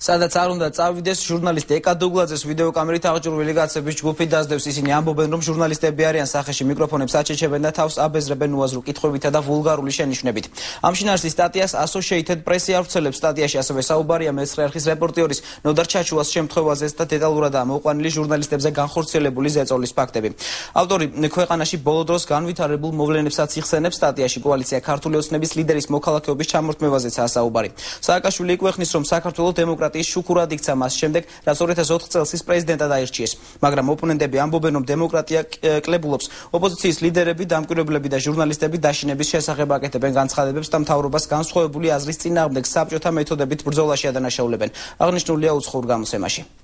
სადაც არ უნდა წავიდეს ჟურნალისტი. ეკა დუგლაძეს ვიდეოკამერით აღჭურვილი კაცების ჯგუფი დაძდევს ისინი. ამბობენ რომ ჟურნალისტები არიან სახეში მიკროფონებს აჩეჩებენ და თავს აბეზრებენ უაზრო კითხვებითა და ვულგარული შენიშვნებით ამ შინაარსის სტატიას Associated Press ავრცელებს სტატიაში ასევე საუბარია მეცხრე არხის რეპორტიორის ნოდარ ჩაჩუას შემთხვევაზე და დეტალურადაა მოყვანილი ჟურნალისტებზე განხორციელებული ზეწოლის ფაქტები. ავტორი ქვეყანაში ბოლო დროს განვითარებულ მოვლენებსაც იხსენებს სტატიაში. კოალიცია ქართული ოცნების ლიდერის მოქალაქეობის ჩამორთმევაზეც ასაუბარი. სააკაშვილი იკვეხნის რომ საქართველოს დემოკრატია დემოკრატიის შუქურად იქცა მას შემდეგ, რაც 2004 წელს ის პრეზიდენტად აირჩიეს. მაგრამ ოპონენტები ამბობენ, რომ დემოკრატია კლებულობს. ოპოზიციის ლიდერები, დამკვირვებლები და ჟურნალისტები დაშინების შესახებ აკეთებენ განცხადებებს და მთავრობას განსხვავებული აზრის წინააღმდეგ საბჭოთა მეთოდებით ბრძოლაში ადანაშაულებენ. აღნიშნულია უცხოურ გამოცემაში.